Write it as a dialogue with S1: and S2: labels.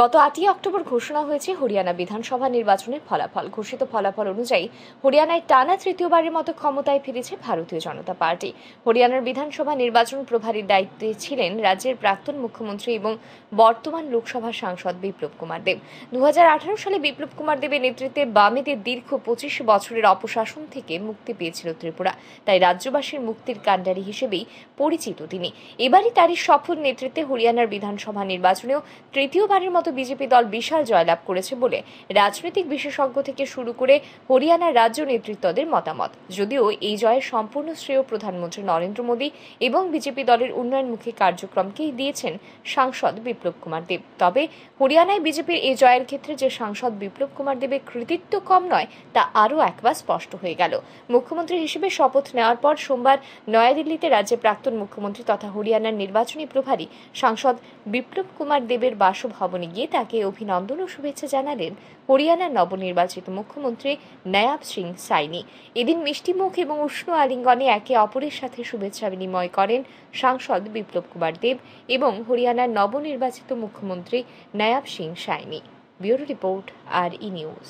S1: গত আটই অক্টোবর ঘোষণা হয়েছে হরিয়ানা বিধানসভা নির্বাচনের ফলাফল। ঘোষিত ফলাফল অনুযায়ী হরিয়ানায় টানা তৃতীয়বারের মতো ক্ষমতায় ফিরেছে ভারতীয় জনতা পার্টি। হরিয়ানার বিধানসভা নির্বাচন প্রভারীর দায়িত্বে ছিলেন রাজ্যের প্রাক্তন মুখ্যমন্ত্রী এবং বর্তমান লোকসভা সাংসদ বিপ্লব কুমার দেব। দু হাজার আঠারো সালে বিপ্লব কুমার দেবের নেতৃত্বে বামেদের দীর্ঘ পঁচিশ বছরের অপশাসন থেকে মুক্তি পেয়েছিল ত্রিপুরা। তাই রাজ্যবাসীর মুক্তির কাণ্ডারি হিসেবেই পরিচিত তিনি। এবারই তারই সফল নেতৃত্বে হরিয়ানার বিধানসভা নির্বাচনেও তৃতীয়বারের মতো বিজেপি দল বিশাল জয়লাভ করেছে বলে রাজনৈতিক বিশেষজ্ঞ থেকে শুরু করে হরিয়ানার রাজ্য নেতৃত্বদের মতামত। যদিও এই জয়ের সম্পূর্ণ শ্রেয় প্রধানমন্ত্রী নরেন্দ্র মোদী এবং বিজেপি দলের উন্নয়নমুখী কার্যক্রমকেই দিয়েছেন সাংসদ বিপ্লব কুমার দেব। তবে হরিয়ানায় বিজেপির এই জয়ের ক্ষেত্রে যে সাংসদ বিপ্লব কুমার দেবের কৃতিত্ব কম নয়, তা আরও একবার স্পষ্ট হয়ে গেল। মুখ্যমন্ত্রী হিসেবে শপথ নেওয়ার পর সোমবার নয়াদিল্লিতে রাজ্যের প্রাক্তন মুখ্যমন্ত্রী তথা হরিয়ানার নির্বাচনী প্রভারী সাংসদ বিপ্লব কুমার দেবের বাসভবনে গিয়ে তাকে অভিনন্দন ও শুভেচ্ছা জানালেন হরিয়ানার নবনির্বাচিত মুখ্যমন্ত্রী নয়াব সিং সাইনি। এদিন মিষ্টিমুখ এবং উষ্ণ আলিঙ্গনে একে অপরের সাথে শুভেচ্ছা বিনিময় করেন সাংসদ বিপ্লব কুমার দেব এবং হরিয়ানার নবনির্বাচিত মুখ্যমন্ত্রী নয়াব সিং সাইনি। ব্যুরো রিপোর্ট আর ই নিউজ।